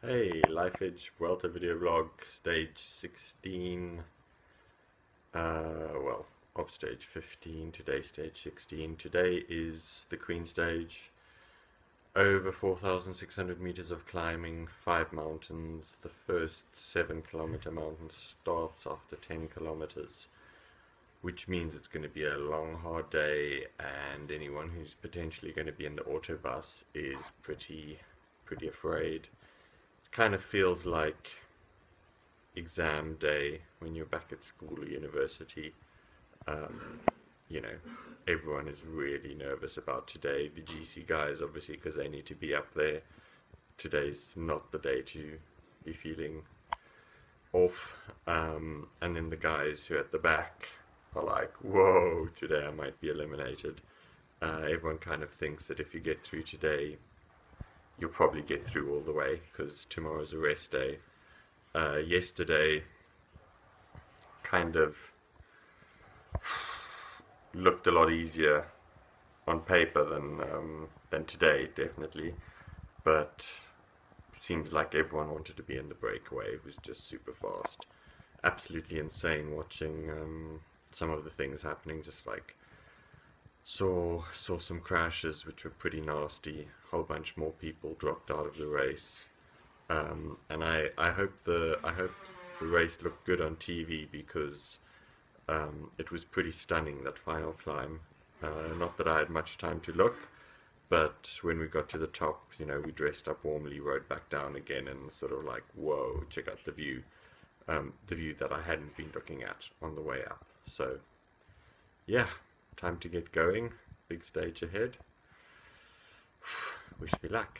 Hey, Lifedge video vlog, stage 16, uh, well, of stage 15, today stage 16. Today is the Queen stage, over 4,600 meters of climbing, 5 mountains. The first 7 kilometer mountain starts after 10 kilometers, which means it's going to be a long, hard day, and anyone who's potentially going to be in the autobus is pretty, pretty afraid kind of feels like exam day when you're back at school or university. Um, you know, everyone is really nervous about today. The GC guys, obviously, because they need to be up there. Today's not the day to be feeling off. Um, and then the guys who are at the back are like, whoa, today I might be eliminated. Uh, everyone kind of thinks that if you get through today, you'll probably get through all the way because tomorrow's a rest day. Uh, yesterday kind of looked a lot easier on paper than um, than today, definitely. But seems like everyone wanted to be in the breakaway. It was just super fast, absolutely insane watching um, some of the things happening. Just like Saw saw some crashes which were pretty nasty. A whole bunch more people dropped out of the race, um, and I, I hope the I hope the race looked good on TV because um, it was pretty stunning that final climb. Uh, not that I had much time to look, but when we got to the top, you know, we dressed up warmly, rode back down again, and sort of like, whoa, check out the view, um, the view that I hadn't been looking at on the way up. So, yeah. Time to get going. Big stage ahead. Wish me luck.